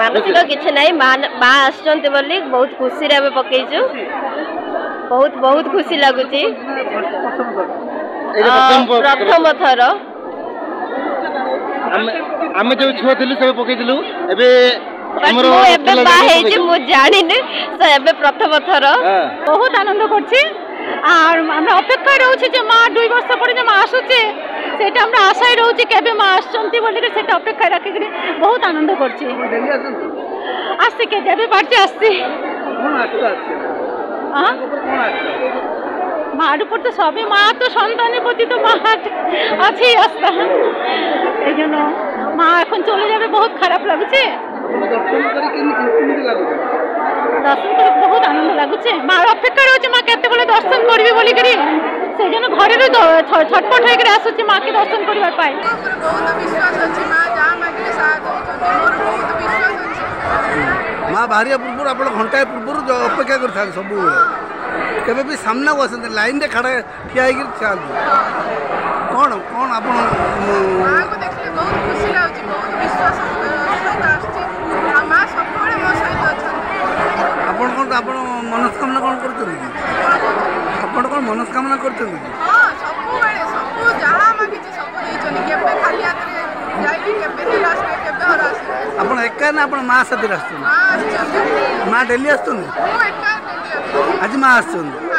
ମାନସିକ କିଛି ନାହିଁ ମା ମା ଆସୁଛନ୍ତି ବୋଲି ବହୁତ ଖୁସିରେ ଆମେ ପକେଇଛୁ ବହୁତ ବହୁତ ଖୁସି ଲାଗୁଛି ଏଇଟା ଅ, ପ୍ରଥମ ପ- ପ୍ରଥମ ଥର ଆମେ ଆମେ ଯୋଉ ଛୁଆ ଥିଲୁ ସେବେ ପକେଇଥିଲୁ ଏବେ But ଆମର ମୁଁ ଏବେ ଥିଲା ବାହା ଜାଗା ହେଇଛି ପକେଇଛୁ। ମୁଁ ଜାଣିନି ତ ଏବେ ପ୍ରଥମ ଥର হ্যাঁ। ବହୁତ ଆନନ୍ଦ করছি আর আমরা অপেক্ষায় রয়েছি যে মা দুই বর্ষ পরে যে মা আসুছে সেটা ସେଇଟା ଆମର ଆଶାରେ ରହୁଛି କେବେ ମା ଆସୁଛନ୍ତି ବୋଲିକି ସେଇଟା ଅପେକ୍ଷା বহু আনন্দ করছি। আসছি কে? যাবে পারছি আসছি। মার উপর তো সবই মা তো সন্তানের প্রতি তো মা আছেই আস্থা। এই জন্য মা এখন চলে যাবে বহু খারাপ লাগছে। দর্শন করে বহু আনন্দ লাগুছে। মার অপেক্ষা রয়েছে মা কেতবেলে দর্শন করবি বলি সেই জন্য ঘরের ছটপট হয়ে আসুছি মাকে দর্শন করবার পাই মা বাহারিয়া পূর্ব আপনার ঘণ্টায় পূর্ব অপেক্ষা করে থাকে সবুলে কেবে বি সামনাকু আসতে লাইনরে খাড়া ঠিয়া হয়ে থাকবে কোণ কোণ আপনার আপনার কোণ আপনার মনস্থ ଆପଣ କ'ଣ ମନସ୍କାମନା କରୁଛନ୍ତି କି ହଁ ସବୁବେଳେ ସବୁ ଯାହା ମାଗିଛି ସବୁ ଦେଇଛନ୍ତି କେବେ ଖାଲି ହାତରେ ଯାଇକି କେବେ ନିରାଶ ନାହିଁ, କେବେ ହରାଶ ନାହିଁ। ଆପଣ ଏକା ନା ଆପଣ ମା ସାଥିରେ ଆସୁଛନ୍ତି ମା ଆସିଛନ୍ତି ମା ଡେଲି ଆସୁଛନ୍ତି ମୁଁ